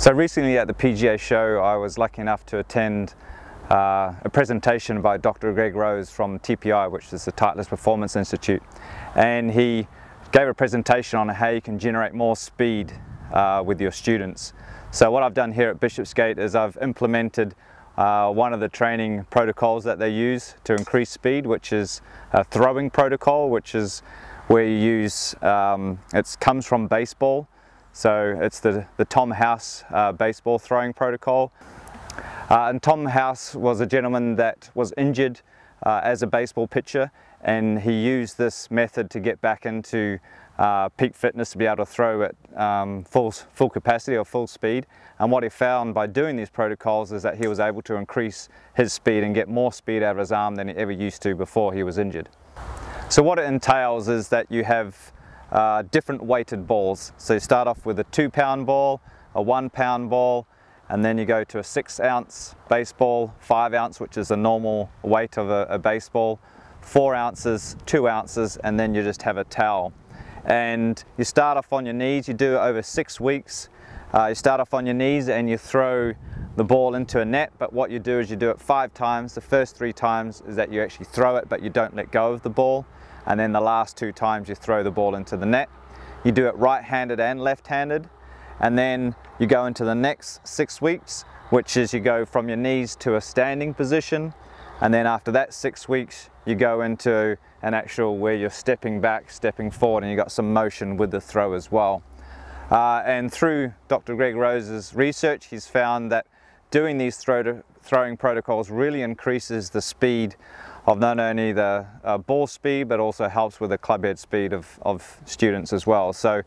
So recently at the PGA show I was lucky enough to attend uh, a presentation by Dr. Greg Rose from TPI which is the Titleist Performance Institute and he gave a presentation on how you can generate more speed uh, with your students. So what I've done here at Bishops Gate is I've implemented uh, one of the training protocols that they use to increase speed which is a throwing protocol which is where you use, um, it comes from baseball so it's the, the Tom House uh, baseball throwing protocol. Uh, and Tom House was a gentleman that was injured uh, as a baseball pitcher and he used this method to get back into uh, peak fitness to be able to throw at um, full, full capacity or full speed. And what he found by doing these protocols is that he was able to increase his speed and get more speed out of his arm than he ever used to before he was injured. So what it entails is that you have uh, different weighted balls. So you start off with a two pound ball, a one pound ball, and then you go to a six ounce baseball, five ounce, which is the normal weight of a, a baseball, four ounces, two ounces, and then you just have a towel. And you start off on your knees, you do it over six weeks. Uh, you start off on your knees and you throw the ball into a net, but what you do is you do it five times. The first three times is that you actually throw it, but you don't let go of the ball and then the last two times you throw the ball into the net. You do it right-handed and left-handed and then you go into the next six weeks which is you go from your knees to a standing position and then after that six weeks you go into an actual where you're stepping back, stepping forward and you've got some motion with the throw as well. Uh, and through Dr. Greg Rose's research he's found that doing these throw throwing protocols really increases the speed of not only the uh, ball speed but also helps with the club head speed of, of students as well. So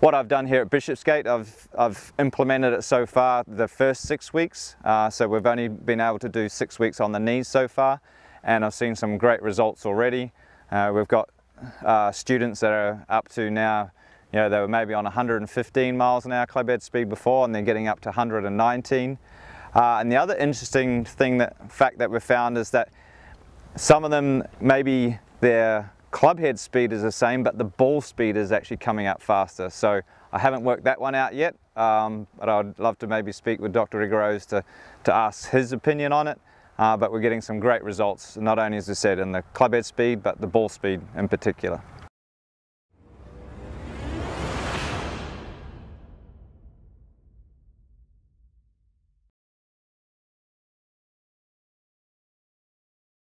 what I've done here at Bishops Gate, I've, I've implemented it so far the first six weeks. Uh, so we've only been able to do six weeks on the knees so far and I've seen some great results already. Uh, we've got uh, students that are up to now, you know, they were maybe on 115 miles an hour club head speed before and they're getting up to 119. Uh, and the other interesting thing that fact that we've found is that some of them, maybe their club head speed is the same, but the ball speed is actually coming up faster. So I haven't worked that one out yet, um, but I'd love to maybe speak with Dr. Greg Rose to, to ask his opinion on it. Uh, but we're getting some great results, not only as I said in the club head speed, but the ball speed in particular.